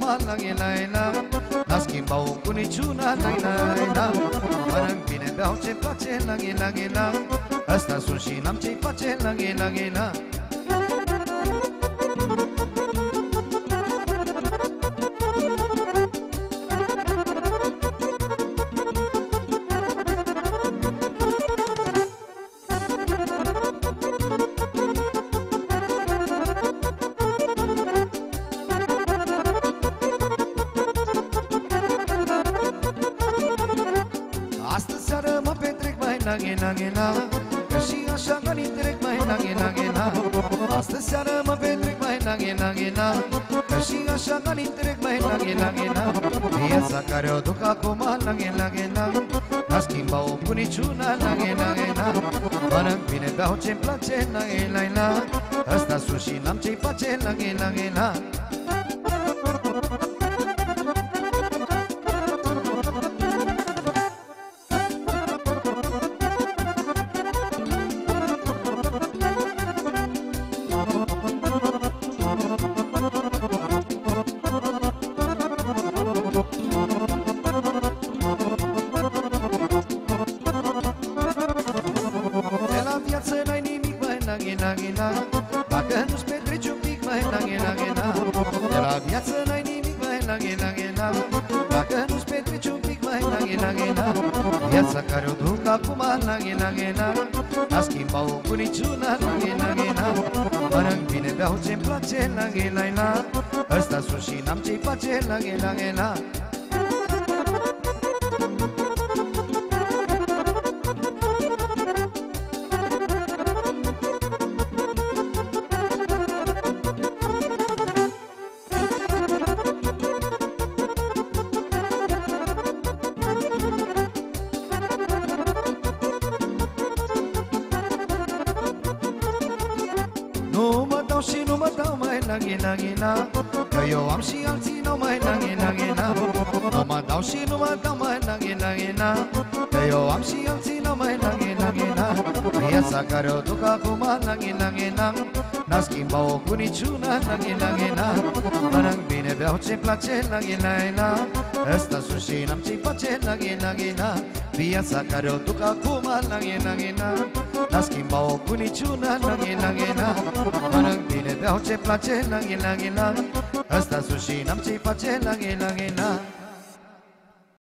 man lang ilai la N-a schimbat-o cu niciuna lang ilai la Mănânc bine, beau ce place lang ilai la Asta sunt și n-am ce-i face lang ilai la la ghena ghena Că și așa că ni trec mai la ghena ghena Astă seară mă petrec mai la ghena ghena Că și așa că ni trec mai la ghena ghena Viața care o duc acum la ghena ghena A schimba o buniciuna la ghena ghena Mănânc bine, beau ce-mi place la ghena ghena Asta sus și n-am ce-i face la ghena ghena Dacă nu-ți petreci un pic, mai la ghina, ghina De la viață n-ai nimic, mai la ghina, ghina Dacă nu-ți petreci un pic, mai la ghina, ghina Viața care o duc acum, la ghina, ghina A schimba o buniciuna, la ghina, ghina Mănânc bine, beau ce-mi place, la ghina, ghina Ăsta sunt și n-am ce-i face, la ghina, ghina Nu mă dau și nu mă dau mai la ghina ghina Că eu am și alții nu mai la ghina ghina Nu mă dau și nu mă dau mai la ghina ghina Că eu am și alții nu mai la ghina ghina Viața care o duc acum la ghina ghina N-a schimba o cu niciuna la ghina ghina Mănânc bine, beau ce place la ghina ghina Ăsta sunt și n-am ce face la ghina ghina Viața care o duc acum la ghina ghina N-a schimba o cu niciuna la ghina ghina Mănânc bine, beau ce place la ghina ghina Ăsta sunt și n-am ce face la ghina ghina